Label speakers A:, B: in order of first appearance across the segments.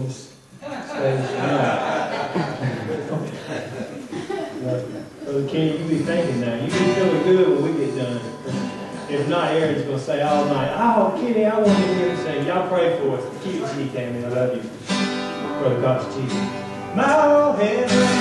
A: this Kenny, you be thinking now. You be feeling good when we get done. If not, Erin's gonna say all night, oh, Kenny, I want to hear you sing. Y'all pray for us. Keep it Kenny. I love you. Brother God's Jesus. My heavenly home.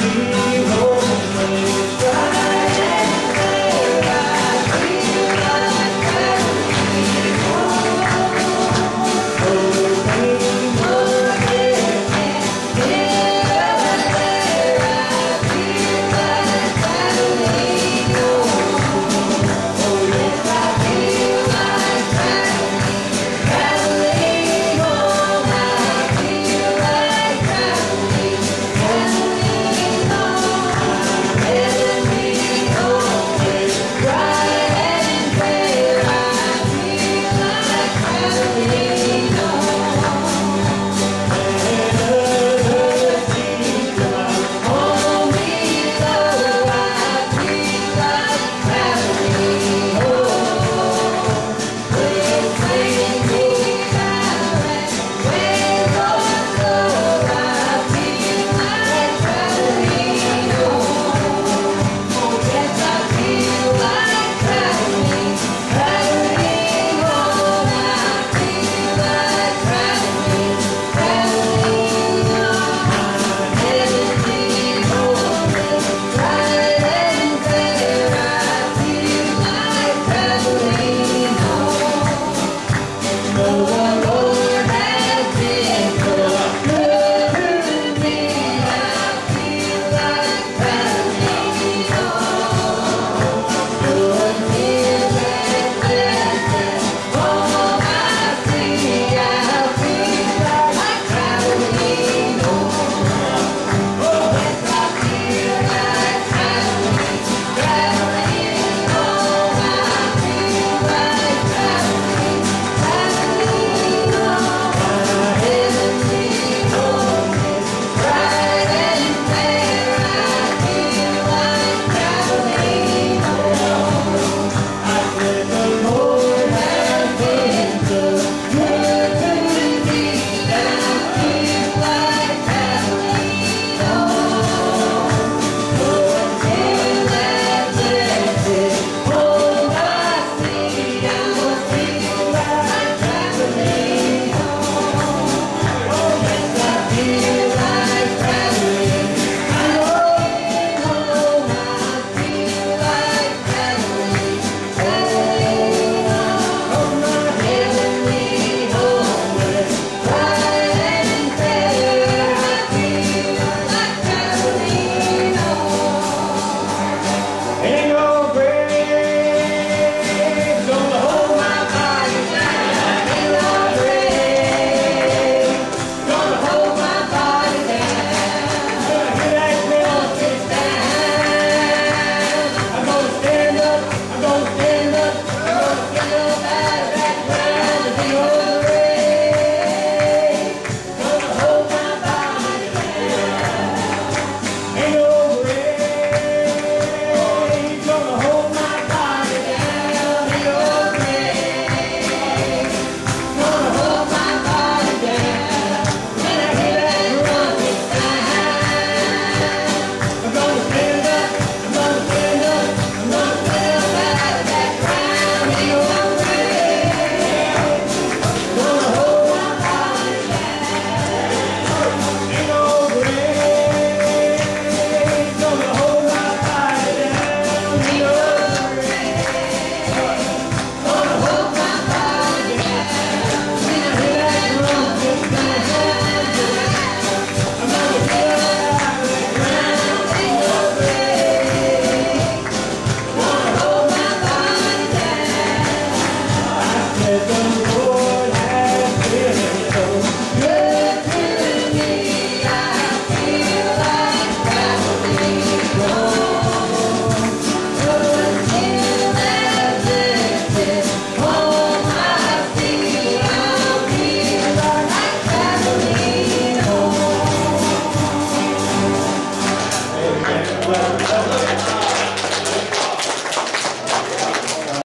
A: don't